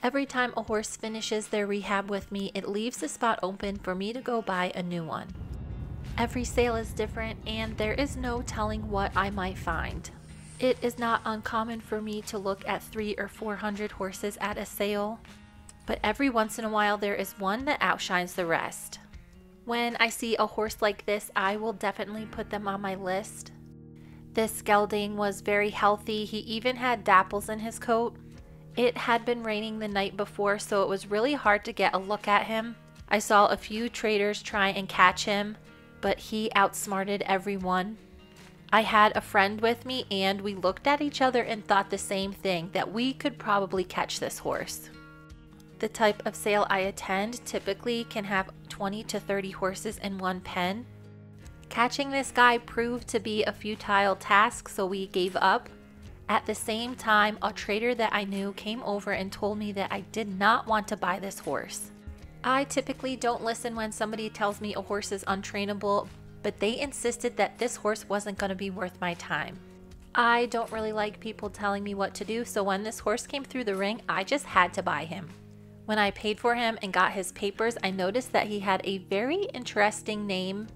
Every time a horse finishes their rehab with me, it leaves the spot open for me to go buy a new one. Every sale is different and there is no telling what I might find. It is not uncommon for me to look at three or four hundred horses at a sale, but every once in a while there is one that outshines the rest. When I see a horse like this, I will definitely put them on my list. This gelding was very healthy. He even had dapples in his coat. It had been raining the night before, so it was really hard to get a look at him. I saw a few traders try and catch him, but he outsmarted everyone. I had a friend with me, and we looked at each other and thought the same thing that we could probably catch this horse. The type of sale I attend typically can have 20 to 30 horses in one pen. Catching this guy proved to be a futile task, so we gave up. At the same time, a trader that I knew came over and told me that I did not want to buy this horse. I typically don't listen when somebody tells me a horse is untrainable, but they insisted that this horse wasn't going to be worth my time. I don't really like people telling me what to do, so when this horse came through the ring, I just had to buy him. When I paid for him and got his papers, I noticed that he had a very interesting name.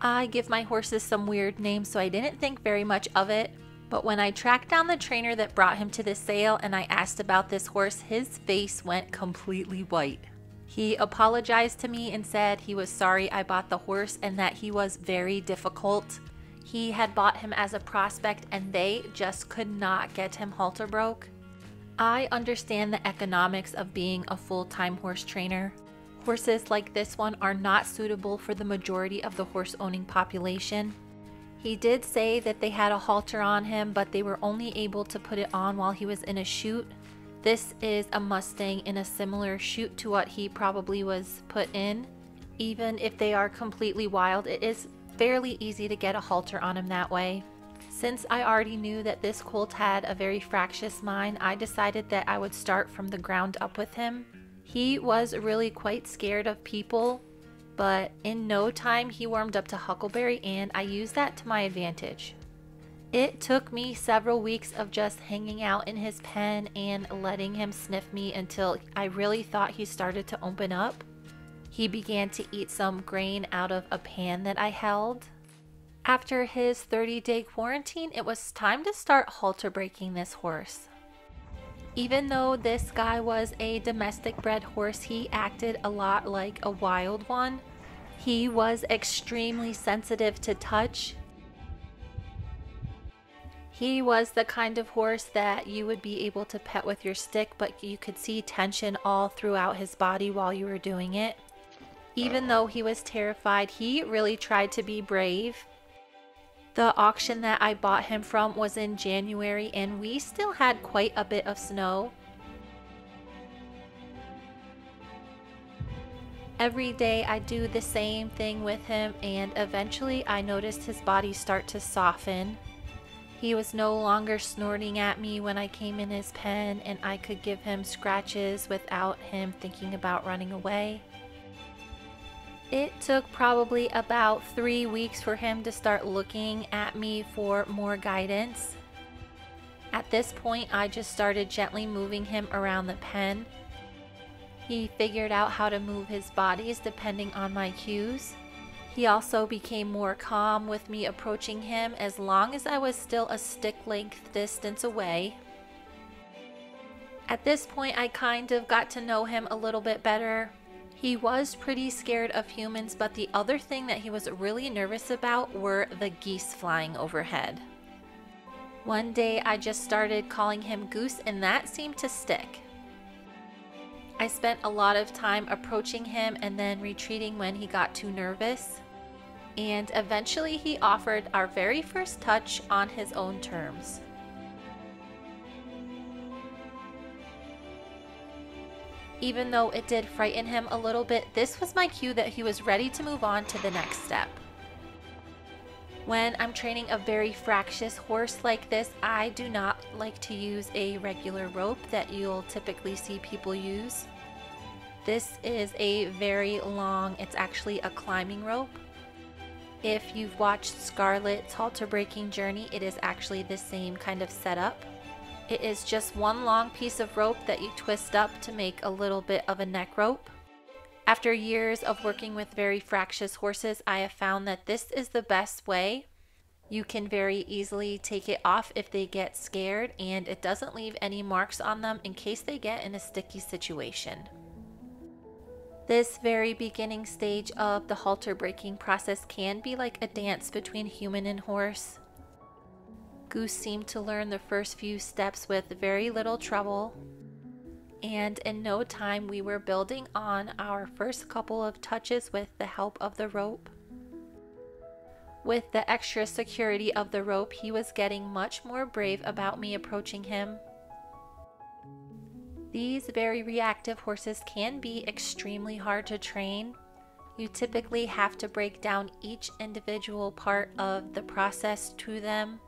I give my horses some weird names, so I didn't think very much of it. But when I tracked down the trainer that brought him to the sale and I asked about this horse, his face went completely white. He apologized to me and said he was sorry I bought the horse and that he was very difficult. He had bought him as a prospect and they just could not get him halter broke. I understand the economics of being a full time horse trainer. Horses like this one are not suitable for the majority of the horse owning population. He did say that they had a halter on him, but they were only able to put it on while he was in a chute. This is a Mustang in a similar chute to what he probably was put in. Even if they are completely wild, it is fairly easy to get a halter on him that way. Since I already knew that this colt had a very fractious mind, I decided that I would start from the ground up with him. He was really quite scared of people, but in no time he warmed up to Huckleberry and I used that to my advantage. It took me several weeks of just hanging out in his pen and letting him sniff me until I really thought he started to open up. He began to eat some grain out of a pan that I held. After his 30 day quarantine, it was time to start halter breaking this horse. Even though this guy was a domestic bred horse, he acted a lot like a wild one. He was extremely sensitive to touch. He was the kind of horse that you would be able to pet with your stick, but you could see tension all throughout his body while you were doing it. Even though he was terrified, he really tried to be brave. The auction that I bought him from was in January and we still had quite a bit of snow. Every day I do the same thing with him and eventually I noticed his body start to soften. He was no longer snorting at me when I came in his pen and I could give him scratches without him thinking about running away. It took probably about three weeks for him to start looking at me for more guidance. At this point, I just started gently moving him around the pen. He figured out how to move his bodies depending on my cues. He also became more calm with me approaching him as long as I was still a stick length distance away. At this point, I kind of got to know him a little bit better. He was pretty scared of humans, but the other thing that he was really nervous about were the geese flying overhead. One day I just started calling him Goose, and that seemed to stick. I spent a lot of time approaching him and then retreating when he got too nervous. And eventually he offered our very first touch on his own terms. Even though it did frighten him a little bit, this was my cue that he was ready to move on to the next step. When I'm training a very fractious horse like this, I do not like to use a regular rope that you'll typically see people use. This is a very long, it's actually a climbing rope. If you've watched Scarlett's halter breaking journey, it is actually the same kind of setup. It is just one long piece of rope that you twist up to make a little bit of a neck rope. After years of working with very fractious horses, I have found that this is the best way. You can very easily take it off if they get scared and it doesn't leave any marks on them in case they get in a sticky situation. This very beginning stage of the halter breaking process can be like a dance between human and horse. Goose seemed to learn the first few steps with very little trouble, and in no time we were building on our first couple of touches with the help of the rope. With the extra security of the rope, he was getting much more brave about me approaching him. These very reactive horses can be extremely hard to train. You typically have to break down each individual part of the process to them.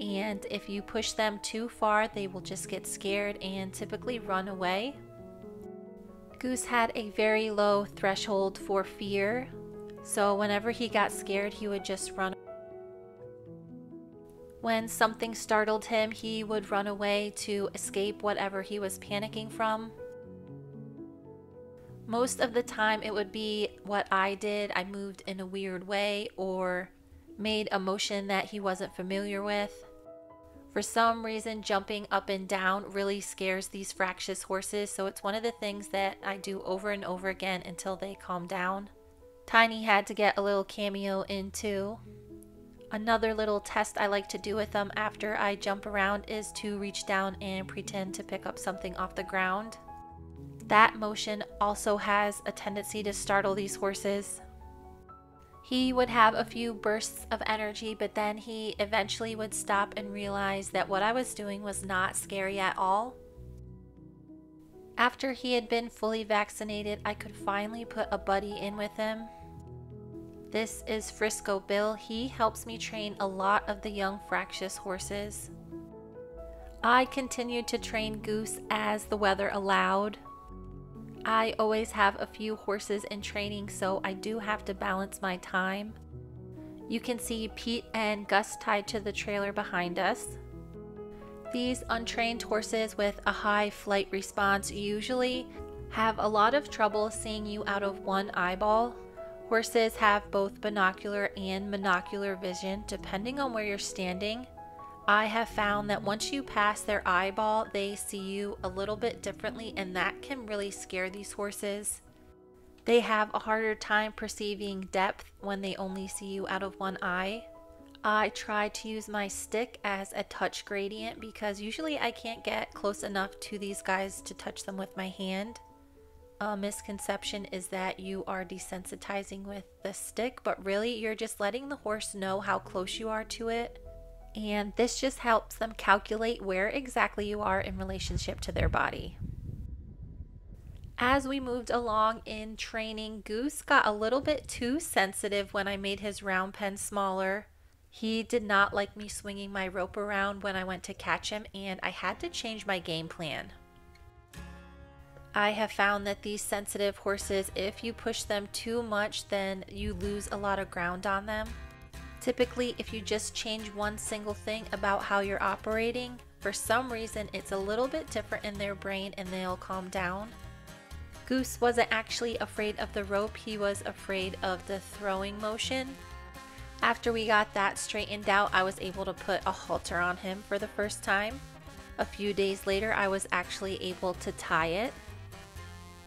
And if you push them too far, they will just get scared and typically run away. Goose had a very low threshold for fear, so whenever he got scared, he would just run when something startled him, he would run away to escape whatever he was panicking from. Most of the time, it would be what I did. I moved in a weird way or made a motion that he wasn't familiar with. For some reason, jumping up and down really scares these fractious horses, so it's one of the things that I do over and over again until they calm down. Tiny had to get a little cameo in too. Another little test I like to do with them after I jump around is to reach down and pretend to pick up something off the ground. That motion also has a tendency to startle these horses. He would have a few bursts of energy, but then he eventually would stop and realize that what I was doing was not scary at all. After he had been fully vaccinated, I could finally put a buddy in with him this is Frisco Bill. He helps me train a lot of the young fractious horses. I continued to train Goose as the weather allowed. I always have a few horses in training, so I do have to balance my time. You can see Pete and Gus tied to the trailer behind us. These untrained horses with a high flight response usually have a lot of trouble seeing you out of one eyeball, Horses have both binocular and monocular vision depending on where you're standing. I have found that once you pass their eyeball, they see you a little bit differently, and that can really scare these horses. They have a harder time perceiving depth when they only see you out of one eye. I try to use my stick as a touch gradient because usually I can't get close enough to these guys to touch them with my hand a misconception is that you are desensitizing with the stick, but really you're just letting the horse know how close you are to it. And this just helps them calculate where exactly you are in relationship to their body. As we moved along in training, Goose got a little bit too sensitive when I made his round pen smaller. He did not like me swinging my rope around when I went to catch him, and I had to change my game plan. I have found that these sensitive horses, if you push them too much, then you lose a lot of ground on them. Typically, if you just change one single thing about how you're operating, for some reason it's a little bit different in their brain and they'll calm down. Goose wasn't actually afraid of the rope, he was afraid of the throwing motion. After we got that straightened out, I was able to put a halter on him for the first time. A few days later, I was actually able to tie it.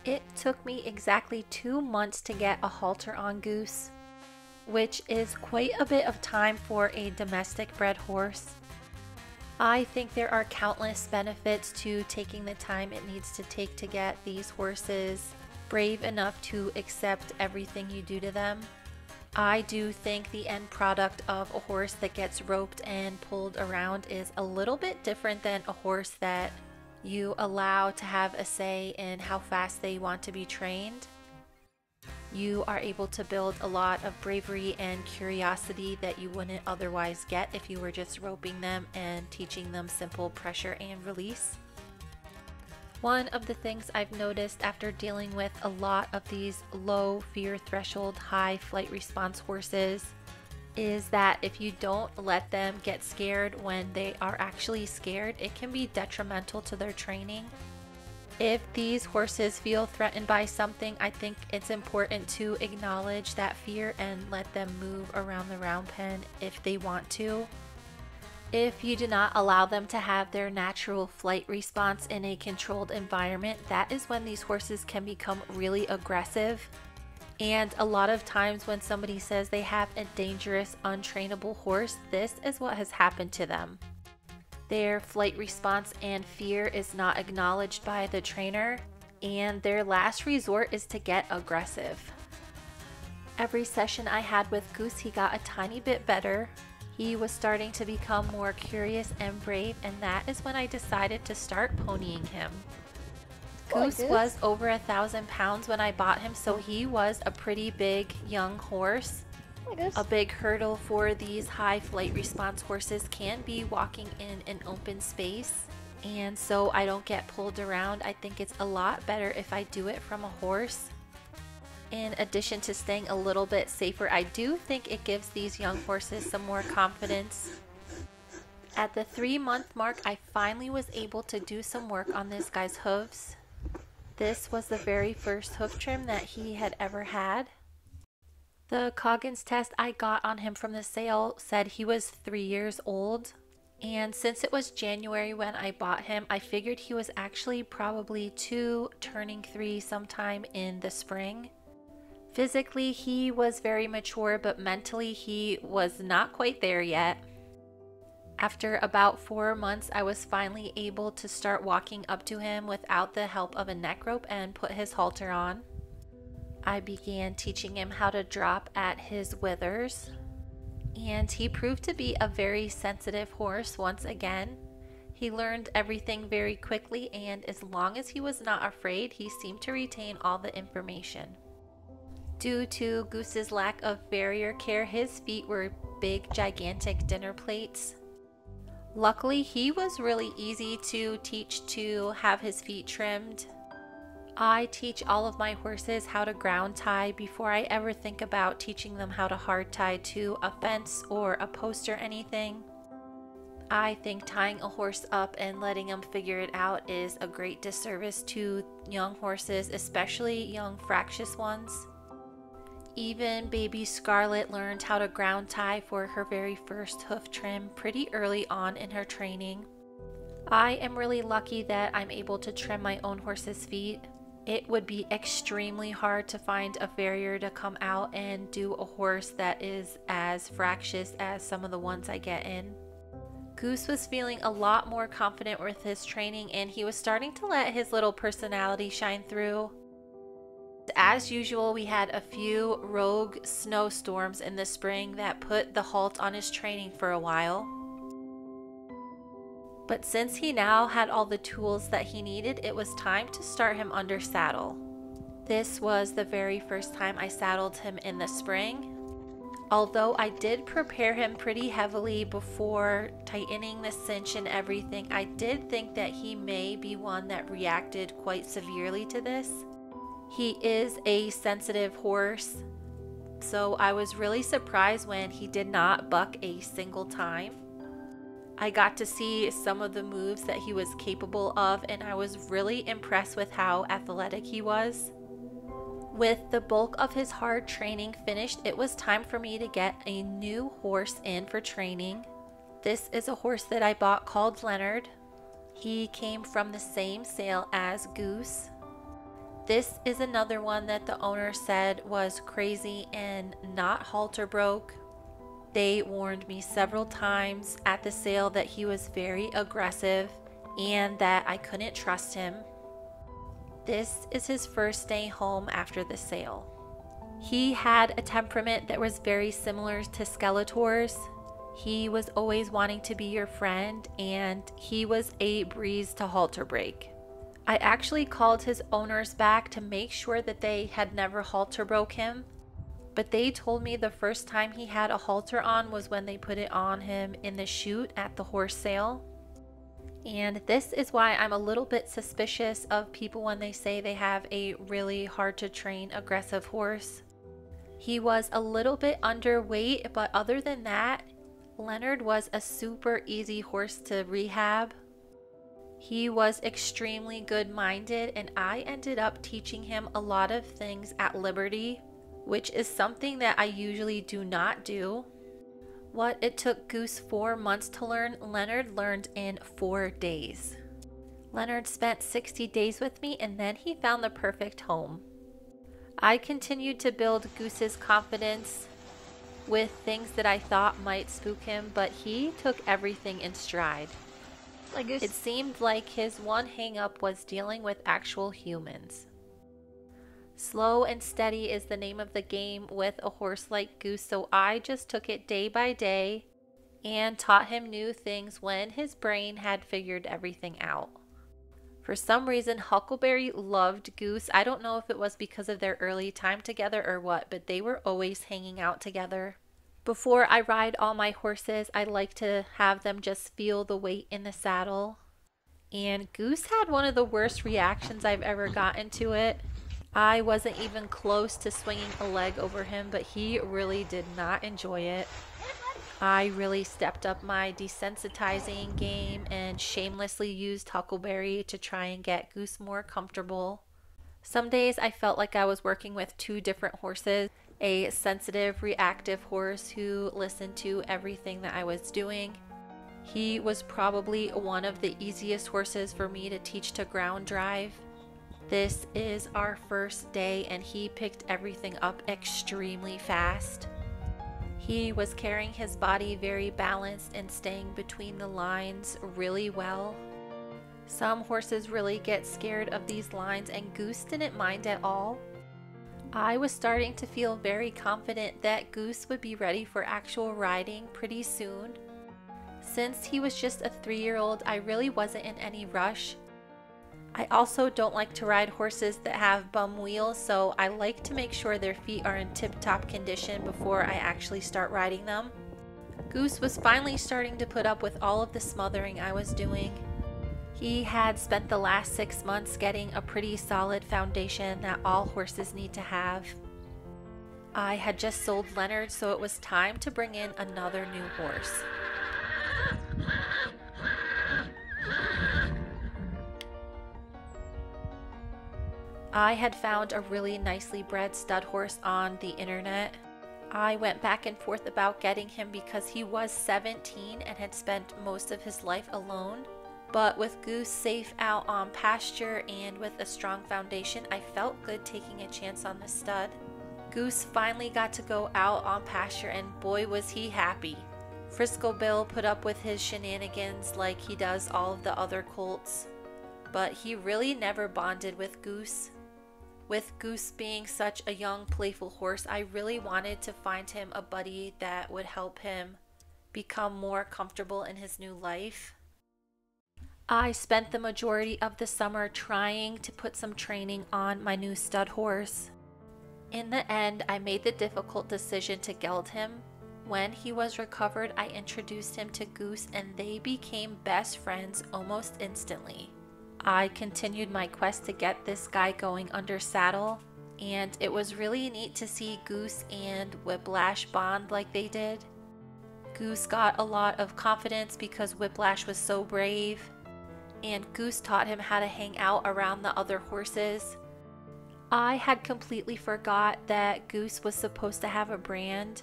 It took me exactly two months to get a halter on Goose, which is quite a bit of time for a domestic bred horse. I think there are countless benefits to taking the time it needs to take to get these horses brave enough to accept everything you do to them. I do think the end product of a horse that gets roped and pulled around is a little bit different than a horse that you allow to have a say in how fast they want to be trained. You are able to build a lot of bravery and curiosity that you wouldn't otherwise get if you were just roping them and teaching them simple pressure and release. One of the things I've noticed after dealing with a lot of these low fear threshold, high flight response horses is that if you don't let them get scared when they are actually scared, it can be detrimental to their training. If these horses feel threatened by something, I think it's important to acknowledge that fear and let them move around the round pen if they want to. If you do not allow them to have their natural flight response in a controlled environment, that is when these horses can become really aggressive. And a lot of times, when somebody says they have a dangerous, untrainable horse, this is what has happened to them. Their flight response and fear is not acknowledged by the trainer, and their last resort is to get aggressive. Every session I had with Goose, he got a tiny bit better. He was starting to become more curious and brave, and that is when I decided to start ponying him. Goose was over a thousand pounds when I bought him, so he was a pretty big young horse. A big hurdle for these high flight response horses can be walking in an open space. And so I don't get pulled around. I think it's a lot better if I do it from a horse. In addition to staying a little bit safer, I do think it gives these young horses some more confidence. At the three month mark, I finally was able to do some work on this guy's hooves. This was the very first hoof trim that he had ever had. The Coggins test I got on him from the sale said he was three years old. And since it was January when I bought him, I figured he was actually probably two, turning three sometime in the spring. Physically, he was very mature, but mentally, he was not quite there yet. After about four months, I was finally able to start walking up to him without the help of a neck rope and put his halter on. I began teaching him how to drop at his withers, and he proved to be a very sensitive horse once again. He learned everything very quickly, and as long as he was not afraid, he seemed to retain all the information. Due to Goose's lack of farrier care, his feet were big, gigantic dinner plates. Luckily, he was really easy to teach to have his feet trimmed I teach all of my horses how to ground tie before I ever think about teaching them how to hard tie to a fence or a post or anything. I think tying a horse up and letting them figure it out is a great disservice to young horses, especially young fractious ones. Even baby Scarlet learned how to ground tie for her very first hoof trim pretty early on in her training. I am really lucky that I'm able to trim my own horse's feet it would be extremely hard to find a farrier to come out and do a horse that is as fractious as some of the ones I get in. Goose was feeling a lot more confident with his training and he was starting to let his little personality shine through. As usual, we had a few rogue snowstorms in the spring that put the halt on his training for a while. But since he now had all the tools that he needed, it was time to start him under saddle. This was the very first time I saddled him in the spring. Although I did prepare him pretty heavily before tightening the cinch and everything, I did think that he may be one that reacted quite severely to this. He is a sensitive horse, so I was really surprised when he did not buck a single time. I got to see some of the moves that he was capable of, and I was really impressed with how athletic he was. With the bulk of his hard training finished, it was time for me to get a new horse in for training. This is a horse that I bought called Leonard. He came from the same sale as Goose. This is another one that the owner said was crazy and not halter broke. They warned me several times at the sale that he was very aggressive and that I couldn't trust him. This is his first day home after the sale. He had a temperament that was very similar to Skeletor's. He was always wanting to be your friend, and he was a breeze to halter break. I actually called his owners back to make sure that they had never halter broke him but they told me the first time he had a halter on was when they put it on him in the chute at the horse sale. And this is why I'm a little bit suspicious of people when they say they have a really hard to train aggressive horse. He was a little bit underweight, but other than that, Leonard was a super easy horse to rehab. He was extremely good minded, and I ended up teaching him a lot of things at Liberty, which is something that I usually do not do. What it took Goose four months to learn, Leonard learned in four days. Leonard spent 60 days with me and then he found the perfect home. I continued to build Goose's confidence with things that I thought might spook him, but he took everything in stride. Like it seemed like his one hangup was dealing with actual humans. Slow and steady is the name of the game with a horse like Goose, so I just took it day by day and taught him new things when his brain had figured everything out. For some reason, Huckleberry loved Goose. I don't know if it was because of their early time together or what, but they were always hanging out together. Before I ride all my horses, I like to have them just feel the weight in the saddle. And Goose had one of the worst reactions I've ever gotten to it. I wasn't even close to swinging a leg over him, but he really did not enjoy it. I really stepped up my desensitizing game and shamelessly used Huckleberry to try and get Goose more comfortable. Some days I felt like I was working with two different horses a sensitive, reactive horse who listened to everything that I was doing. He was probably one of the easiest horses for me to teach to ground drive. This is our first day, and he picked everything up extremely fast. He was carrying his body very balanced and staying between the lines really well. Some horses really get scared of these lines, and Goose didn't mind at all. I was starting to feel very confident that Goose would be ready for actual riding pretty soon. Since he was just a three year old, I really wasn't in any rush. I also don't like to ride horses that have bum wheels, so I like to make sure their feet are in tip top condition before I actually start riding them. Goose was finally starting to put up with all of the smothering I was doing. He had spent the last six months getting a pretty solid foundation that all horses need to have. I had just sold Leonard, so it was time to bring in another new horse. I had found a really nicely bred stud horse on the internet. I went back and forth about getting him because he was 17 and had spent most of his life alone. But with Goose safe out on pasture and with a strong foundation, I felt good taking a chance on the stud. Goose finally got to go out on pasture and boy was he happy. Frisco Bill put up with his shenanigans like he does all of the other colts, but he really never bonded with Goose. With Goose being such a young, playful horse, I really wanted to find him a buddy that would help him become more comfortable in his new life. I spent the majority of the summer trying to put some training on my new stud horse. In the end, I made the difficult decision to geld him. When he was recovered, I introduced him to Goose and they became best friends almost instantly. I continued my quest to get this guy going under saddle, and it was really neat to see Goose and Whiplash bond like they did. Goose got a lot of confidence because Whiplash was so brave and Goose taught him how to hang out around the other horses. I had completely forgot that Goose was supposed to have a brand.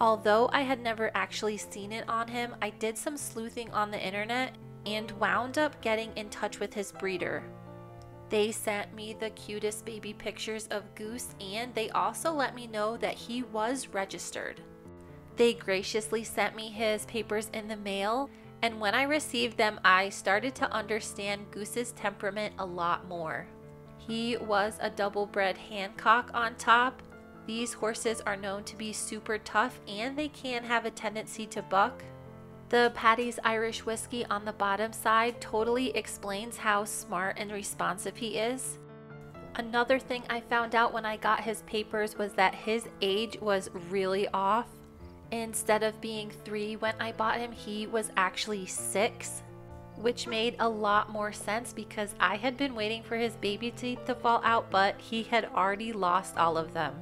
Although I had never actually seen it on him, I did some sleuthing on the internet and wound up getting in touch with his breeder. They sent me the cutest baby pictures of Goose and they also let me know that he was registered. They graciously sent me his papers in the mail and when I received them, I started to understand Goose's temperament a lot more. He was a double bred Hancock on top. These horses are known to be super tough and they can have a tendency to buck. The Paddy's Irish Whiskey on the bottom side totally explains how smart and responsive he is. Another thing I found out when I got his papers was that his age was really off. Instead of being three when I bought him, he was actually six, which made a lot more sense because I had been waiting for his baby teeth to fall out, but he had already lost all of them.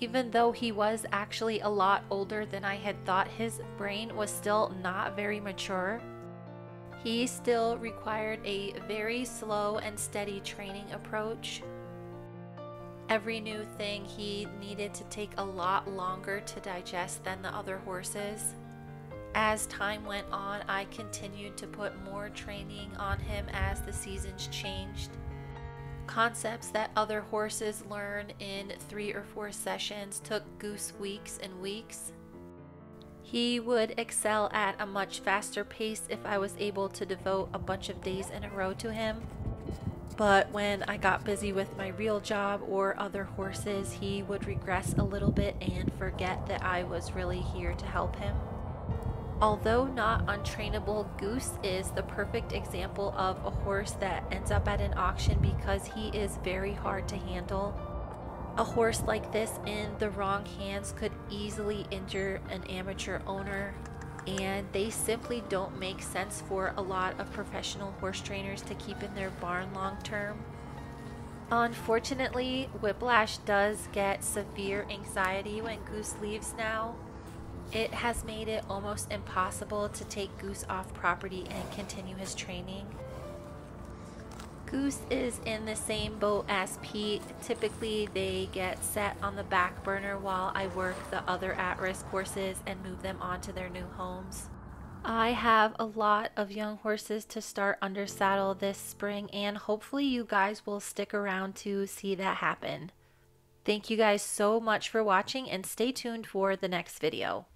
Even though he was actually a lot older than I had thought, his brain was still not very mature. He still required a very slow and steady training approach. Every new thing he needed to take a lot longer to digest than the other horses. As time went on, I continued to put more training on him as the seasons changed. Concepts that other horses learn in three or four sessions took Goose weeks and weeks. He would excel at a much faster pace if I was able to devote a bunch of days in a row to him. But when I got busy with my real job or other horses, he would regress a little bit and forget that I was really here to help him. Although not untrainable, Goose is the perfect example of a horse that ends up at an auction because he is very hard to handle. A horse like this in the wrong hands could easily injure an amateur owner, and they simply don't make sense for a lot of professional horse trainers to keep in their barn long term. Unfortunately, Whiplash does get severe anxiety when Goose leaves now, it has made it almost impossible to take Goose off property and continue his training. Goose is in the same boat as Pete. Typically, they get set on the back burner while I work the other at risk horses and move them onto their new homes. I have a lot of young horses to start under saddle this spring, and hopefully, you guys will stick around to see that happen. Thank you guys so much for watching, and stay tuned for the next video.